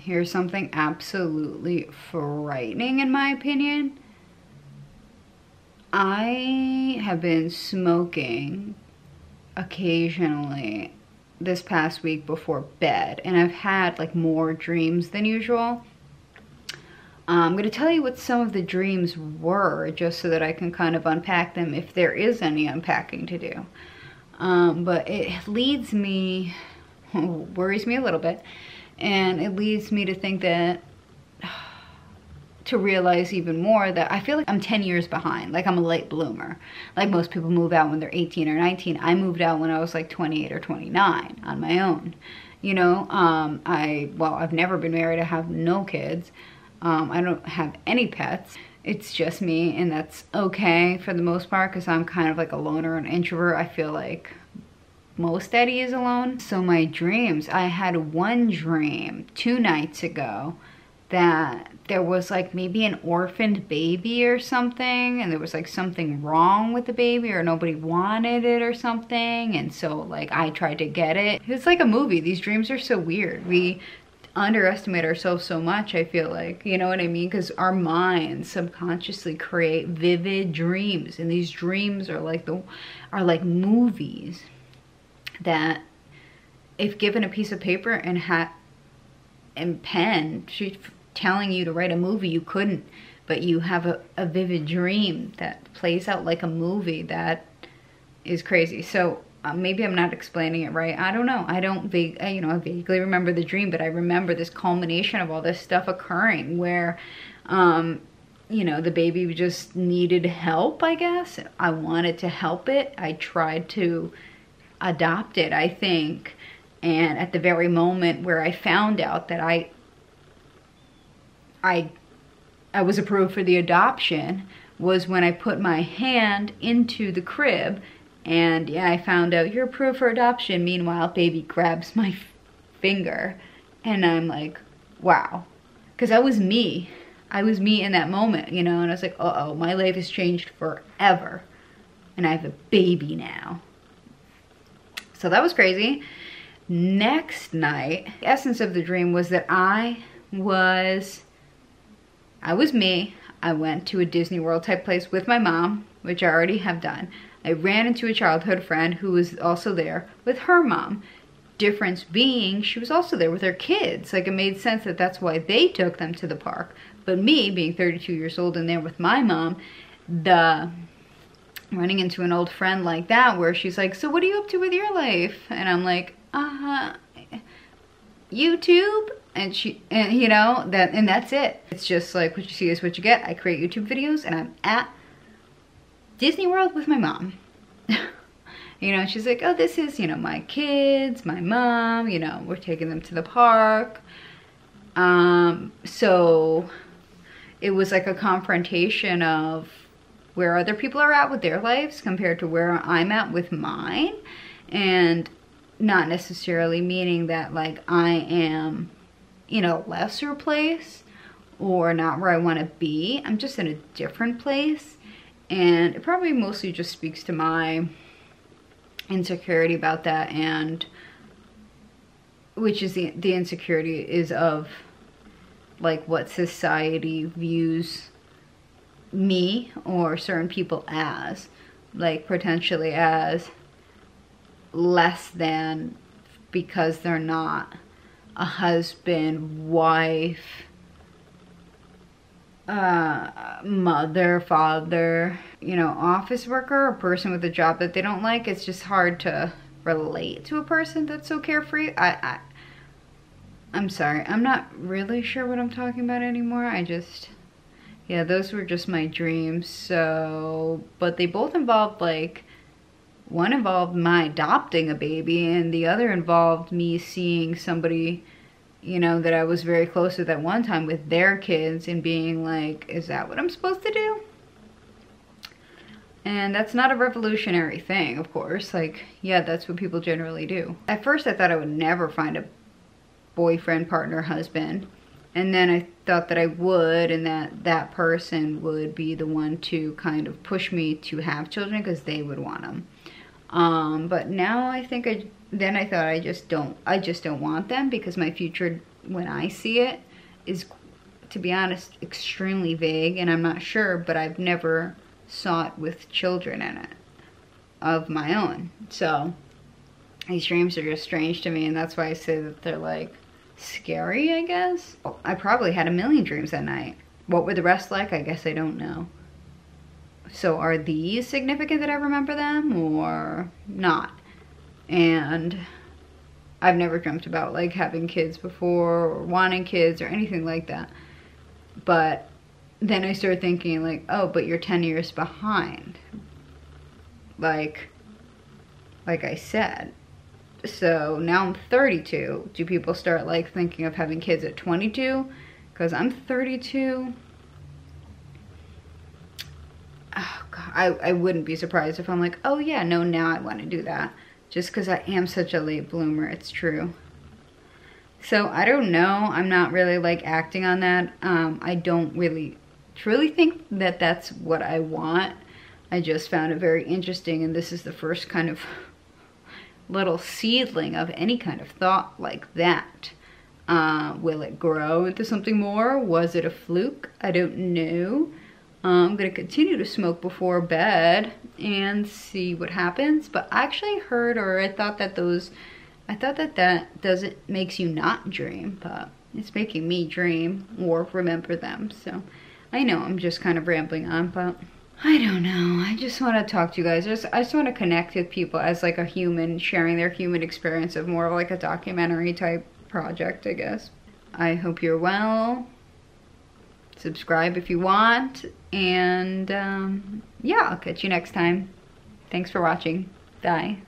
here's something absolutely frightening in my opinion. I have been smoking occasionally this past week before bed and I've had like more dreams than usual. Um, I'm going to tell you what some of the dreams were just so that I can kind of unpack them if there is any unpacking to do. Um, but it leads me, worries me a little bit, and it leads me to think that to realize even more that I feel like I'm 10 years behind. Like I'm a late bloomer. Like most people move out when they're 18 or 19. I moved out when I was like 28 or 29 on my own. You know, um, I, well, I've never been married. I have no kids. Um, I don't have any pets. It's just me and that's okay for the most part because I'm kind of like a loner and introvert. I feel like most daddy is alone. So my dreams, I had one dream two nights ago that there was like maybe an orphaned baby or something and there was like something wrong with the baby or nobody wanted it or something and so like I tried to get it. It's like a movie. These dreams are so weird. We underestimate ourselves so much, I feel like. You know what I mean? Because our minds subconsciously create vivid dreams and these dreams are like the are like movies that if given a piece of paper and hat and pen, she telling you to write a movie, you couldn't. But you have a, a vivid dream that plays out like a movie that is crazy. So uh, maybe I'm not explaining it right. I don't know. I don't vague, uh, you know, I vaguely remember the dream, but I remember this culmination of all this stuff occurring where, um, you know, the baby just needed help, I guess. I wanted to help it. I tried to adopt it, I think. And at the very moment where I found out that I I I was approved for the adoption was when I put my hand into the crib and yeah, I found out you're approved for adoption. Meanwhile, baby grabs my finger and I'm like, wow. Because that was me. I was me in that moment, you know, and I was like, uh-oh, my life has changed forever. And I have a baby now. So that was crazy. Next night, the essence of the dream was that I was I was me. I went to a Disney World type place with my mom, which I already have done. I ran into a childhood friend who was also there with her mom. Difference being, she was also there with her kids. Like, it made sense that that's why they took them to the park. But me, being 32 years old and there with my mom, the running into an old friend like that where she's like, so what are you up to with your life? And I'm like, uh, huh, YouTube. And she and you know that and that's it. It's just like what you see is what you get. I create youtube videos and i'm at disney world with my mom. You know she's like oh this is you know my kids my mom you know we're taking them to the park. Um so it was like a confrontation of where other people are at with their lives compared to where i'm at with mine and not necessarily meaning that like i am in a lesser place or not where I want to be. I'm just in a different place. And it probably mostly just speaks to my insecurity about that and which is the, the insecurity is of like what society views me or certain people as like potentially as less than because they're not a husband, wife, uh, mother, father, you know, office worker, a person with a job that they don't like. It's just hard to relate to a person that's so carefree. I, I I'm sorry. I'm not really sure what I'm talking about anymore. I just, yeah, those were just my dreams. So, but they both involved like one involved my adopting a baby and the other involved me seeing somebody you know that I was very close with at one time with their kids and being like is that what I'm supposed to do and that's not a revolutionary thing of course like yeah that's what people generally do at first I thought I would never find a boyfriend partner husband and then I thought that I would and that that person would be the one to kind of push me to have children because they would want them um, but now I think I, then I thought I just don't, I just don't want them because my future when I see it is, to be honest, extremely vague, and I'm not sure, but I've never sought with children in it of my own. So these dreams are just strange to me, and that's why I say that they're like scary, I guess. Oh, I probably had a million dreams that night. What were the rest like? I guess I don't know. So are these significant that I remember them or not? And I've never dreamt about like having kids before or wanting kids or anything like that. But then I started thinking like, oh, but you're 10 years behind. Like, like I said. So now I'm 32. Do people start like thinking of having kids at 22? Because I'm 32. Oh God, I, I wouldn't be surprised if I'm like, oh yeah, no, now I want to do that. Just because I am such a late bloomer, it's true. So I don't know. I'm not really like acting on that. Um, I don't really truly think that that's what I want. I just found it very interesting and this is the first kind of little seedling of any kind of thought like that. Uh, will it grow into something more? Was it a fluke? I don't know. I'm going to continue to smoke before bed and see what happens. But I actually heard or I thought that those, I thought that that doesn't, makes you not dream, but it's making me dream or remember them. So I know I'm just kind of rambling on, but I don't know. I just want to talk to you guys. I just, I just want to connect with people as like a human, sharing their human experience of more of like a documentary type project, I guess. I hope you're well subscribe if you want. And um, yeah, I'll catch you next time. Thanks for watching. Bye.